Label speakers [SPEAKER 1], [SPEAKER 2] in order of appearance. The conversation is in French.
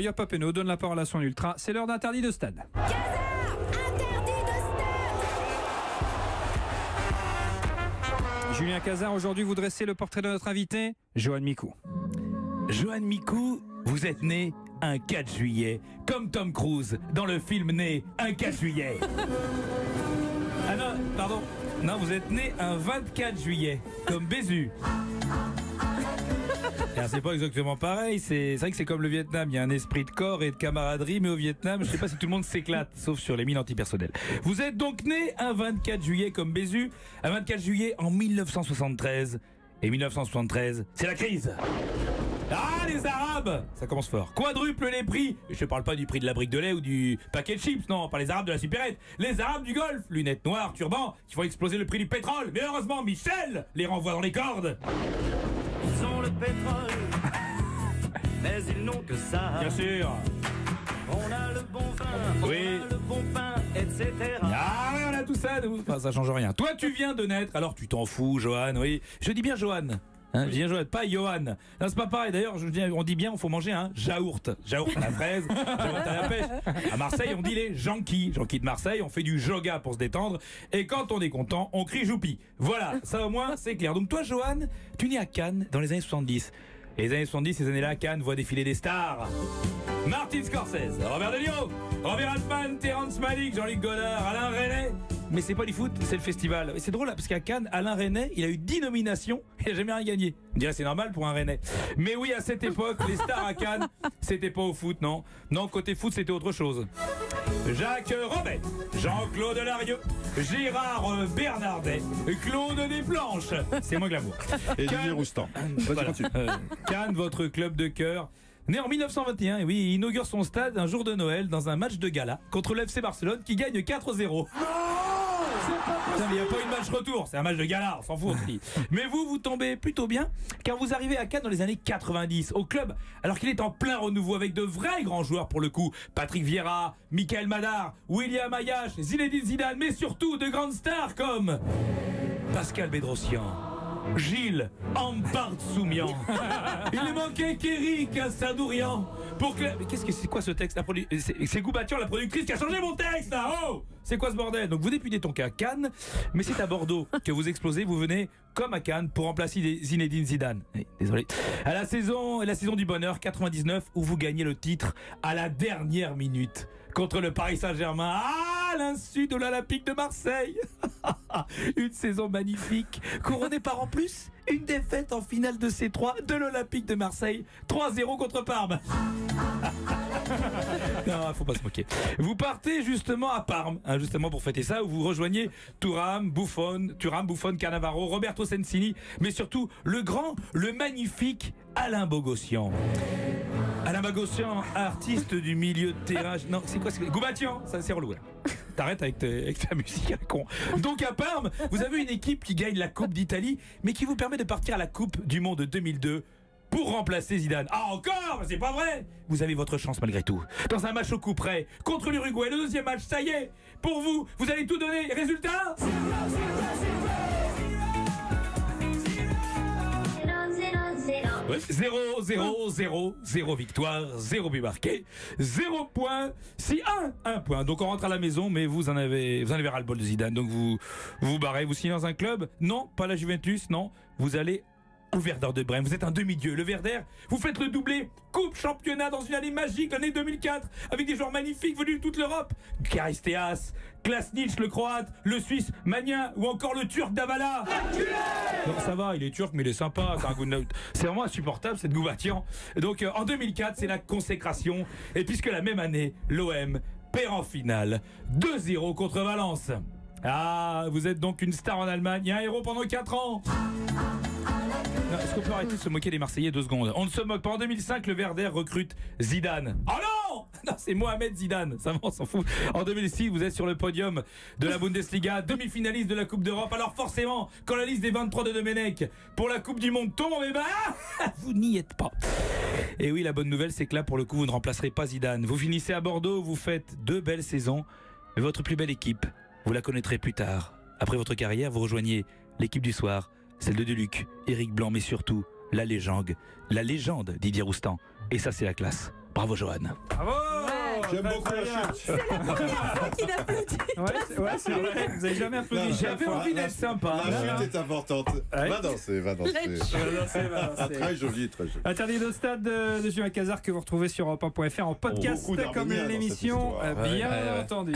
[SPEAKER 1] Yop Papeno donne la parole à son ultra. C'est l'heure d'interdit de stade. Julien Cazard, aujourd'hui vous dressez le portrait de notre invité, Johan Mikou.
[SPEAKER 2] Johan Mikou, vous êtes né un 4 juillet, comme Tom Cruise dans le film Né un 4 juillet. Ah non, pardon. Non, vous êtes né un 24 juillet, comme Bézu. C'est pas exactement pareil, c'est vrai que c'est comme le Vietnam, il y a un esprit de corps et de camaraderie, mais au Vietnam, je sais pas si tout le monde s'éclate, sauf sur les mines antipersonnelles. Vous êtes donc né un 24 juillet comme Bézu, un 24 juillet en 1973. Et 1973, c'est la crise ah, les Arabes Ça commence fort. Quadruple les prix Je parle pas du prix de la brique de lait ou du paquet de chips, non, pas les Arabes de la supérette. Les Arabes du Golfe Lunettes noires, turbans, qui font exploser le prix du pétrole. Mais heureusement, Michel les renvoie dans les cordes
[SPEAKER 3] ont le pétrole, mais ils n'ont que ça.
[SPEAKER 2] Bien sûr
[SPEAKER 3] On a le bon vin,
[SPEAKER 2] Oui.
[SPEAKER 3] on a le bon pain, etc.
[SPEAKER 2] Ah a tout ça, nous. Enfin, ça change rien. Toi, tu viens de naître, alors tu t'en fous, Johan, oui. Je dis bien Johan. Hein, je Johan, pas Johan. Non, c'est pas pareil. D'ailleurs, on dit bien, il faut manger un yaourt. Yaourt à la fraise, yaourt à la pêche. À Marseille, on dit les janquis. Janquis de Marseille, on fait du yoga pour se détendre. Et quand on est content, on crie joupi. Voilà, ça au moins, c'est clair. Donc toi, Johan, tu nais à Cannes dans les années 70. Et les années 70, ces années-là, Cannes voit défiler des stars. Martin Scorsese, Robert De Niro, Robert Altman, Terrence Malick, Jean-Luc Godard, Alain René. Mais c'est pas du foot, c'est le festival. Et c'est drôle là, parce qu'à Cannes, Alain René, il a eu 10 nominations et il a jamais rien gagné. On dirait c'est normal pour un Rennais. Mais oui, à cette époque, les stars à Cannes, c'était pas au foot, non. Non, côté foot, c'était autre chose. Jacques Robet, Jean-Claude Larieux, Gérard Bernardet, Claude Desplanches. C'est moi glamour.
[SPEAKER 4] Et
[SPEAKER 2] Cannes-
[SPEAKER 4] Didier Roustan.
[SPEAKER 2] Voilà. Euh, Cannes, votre club de cœur. Né en 1921, et oui, il inaugure son stade un jour de Noël dans un match de gala contre le FC Barcelone qui gagne 4-0. Il n'y a pas eu de match retour, c'est un match de gala, on s'en fout. on. Mais vous, vous tombez plutôt bien, car vous arrivez à Cannes dans les années 90, au club, alors qu'il est en plein renouveau avec de vrais grands joueurs pour le coup. Patrick Vieira, Michael Madar, William Ayash, Zinedine Zidane, mais surtout de grandes stars comme Pascal Bédrossian. Gilles Ampart Soumian. Il manquait qu'Eric Sadourian. Pour que... Mais qu'est-ce que c'est quoi ce texte La produ- C'est Goubatian, la productrice, qui a changé mon texte là Oh C'est quoi ce bordel? Donc vous députez donc à Cannes, mais c'est à Bordeaux que vous explosez. Vous venez comme à Cannes pour remplacer Zinedine Zidane. Eh, Désolé. À la saison, la saison du bonheur 99 où vous gagnez le titre à la dernière minute contre le Paris Saint-Germain. Ah, l'insu de l'Olympique de Marseille. une saison magnifique, couronnée par en plus une défaite en finale de C3 de l'Olympique de Marseille, 3-0 contre Parme. non, faut pas se moquer. Vous partez justement à Parme, hein, justement pour fêter ça, où vous rejoignez Thuram, Buffon, Thuram, Buffon, Cannavaro, Roberto Sensini, mais surtout le grand, le magnifique Alain Bogossian. Alain Bogossian, artiste du milieu de terrain. Non, c'est quoi Goubatian, ça c'est relou là. T'arrêtes avec, ta- musique con. Donc à Parme, vous avez une équipe qui gagne la Coupe d'Italie, mais qui vous permet de partir à la Coupe du Monde 2002 pour remplacer Zidane. Ah encore? C'est pas vrai Vous avez votre chance malgré tout. Dans un match au coup près, contre l'Uruguay, le deuxième match, ça y est Pour vous, vous allez tout donner. Résultat? Ouais. 0, 0, 0, 0 victoire, 0 but marqué, 0 point, si 1, 1 point. Donc on rentre à la maison, mais vous en avez, vous en avez ras le bol de Zidane. Donc vous vous barrez, vous signez dans un club Non, pas la Juventus, non. Vous allez au Werder de Brême. Vous êtes un demi-dieu. Le Werder, vous faites le doublé Coupe Championnat dans une année magique, l'année 2004, avec des joueurs magnifiques venus de toute l'Europe. Karisteas, Klasnic, le Croate, le Suisse, Magnin, ou encore le Turc Davala. Non, ça va, il est turc, mais il est sympa. C'est vraiment insupportable, cette Goubatian. Donc, euh, en 2004, c'est la consécration. Et puisque la même année, l'OM perd en finale 2-0 contre Valence. Ah, vous êtes donc une star en Allemagne, un héros pendant 4 ans. Est-ce qu'on peut arrêter de se moquer des Marseillais deux secondes? On ne se moque pas. En 2005, le Werder recrute Zidane. Oh non Non, c'est Mohamed Zidane. Ça va, on s'en fout. En 2006, vous êtes sur le podium de la Bundesliga, demi-finaliste de la Coupe d'Europe. Alors forcément, quand la liste des 23 de Domenech pour la Coupe du Monde tombe, eh ben, vous n'y êtes pas. Et oui, la bonne nouvelle, c'est que là, pour le coup, vous ne remplacerez pas Zidane. Vous finissez à Bordeaux, vous faites deux belles saisons. Mais votre plus belle équipe, vous la connaîtrez plus tard. Après votre carrière, vous rejoignez l'équipe du soir, celle de Duluc, Éric Blanc, mais surtout la légende, la légende Didier Roustan. Et ça, c'est la classe. Bravo Johan.
[SPEAKER 1] Bravo
[SPEAKER 4] J'aime beaucoup la chute.
[SPEAKER 5] C'est la première fois qu'il applaudit.
[SPEAKER 1] Ouais, c'est- ouais, c'est vrai. Vous avez jamais applaudi.
[SPEAKER 2] J'avais envie d'être sympa.
[SPEAKER 4] La chute est importante.
[SPEAKER 1] Ouais.
[SPEAKER 4] Va danser, va danser. Ah, très joli, très joli.
[SPEAKER 1] Interdit de stade de, de Julien Cazard que vous retrouvez sur europe1.fr en podcast
[SPEAKER 4] Beaucoup d'harmonie,
[SPEAKER 1] comme l'émission, euh,
[SPEAKER 2] Ouais,
[SPEAKER 1] bien
[SPEAKER 2] ouais, ouais.
[SPEAKER 1] entendu.